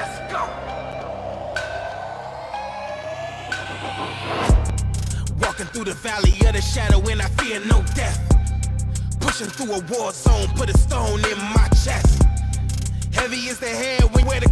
Let's go! Walking through the valley of the shadow and I fear no death. Pushing through a war zone, put a stone in my chest. Heavy is the head when where the